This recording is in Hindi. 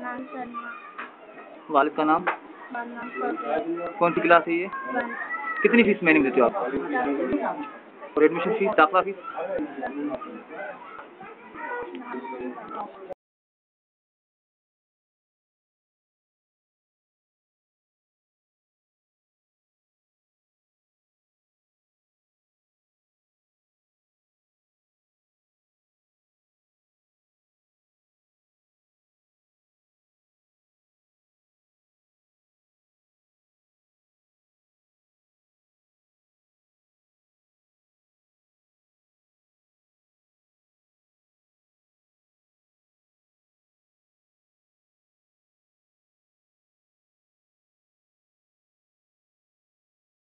नाम शर्मा। वालिद का नाम? कौन सी क्लास है ये? कितनी फ़ीस महीने में देते हो आप? और एडमिशन फ़ीस दाखिला फ़ीस